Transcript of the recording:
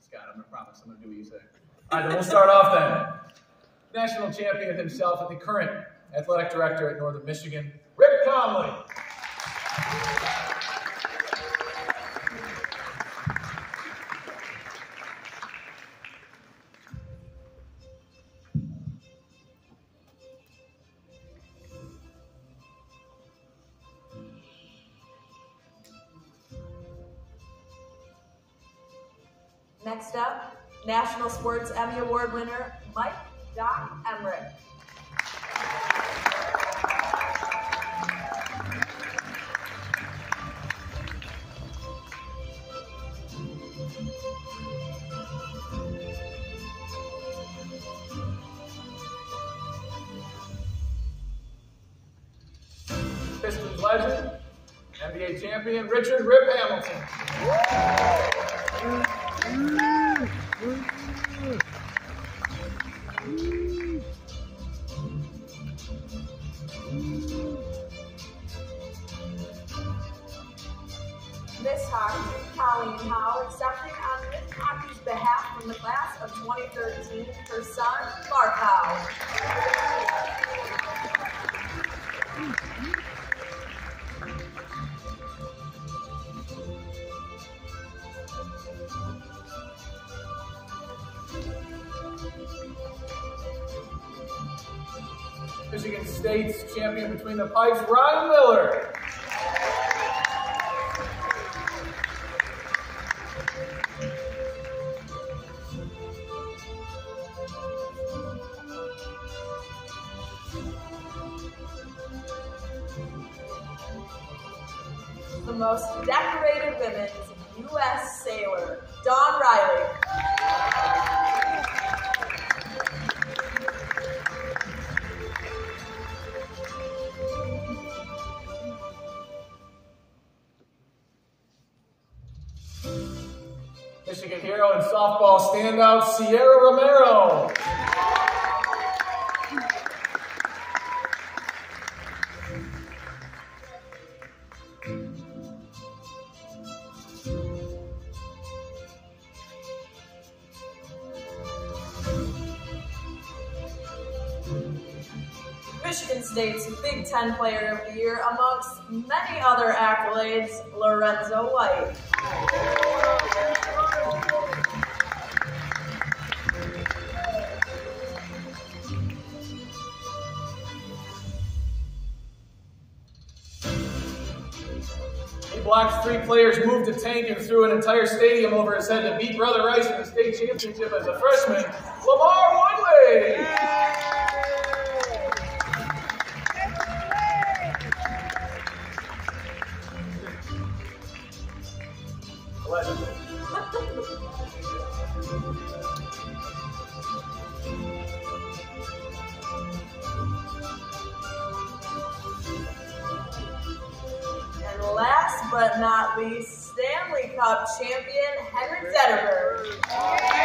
Scott. I'm gonna promise. I'm gonna do what you say. All right, then we'll start off then. National champion himself and the current athletic director at Northern Michigan, Rick Comley. Next up, National Sports Emmy Award winner Mike Doc Emrick. Pistons legend, NBA champion Richard Rip Hamilton. Miss Hockey, Colleen Howe, accepting on Miss Hockey's behalf from the class of 2013, her son, Mark Howe. Michigan State's champion between the pipes, Ryan Miller. The most decorated women's U.S. sailor, Dawn Riley. Michigan hero and softball standout, Sierra Romero. Michigan State's Big Ten Player of the Year, amongst many other accolades, Lorenzo White. He blocked three players, moved a tank, and threw an entire stadium over his head to beat Brother Rice in the state championship as a freshman, LaMarr Woodley. And last but not least, Stanley Cup champion Henrik Zetterberg.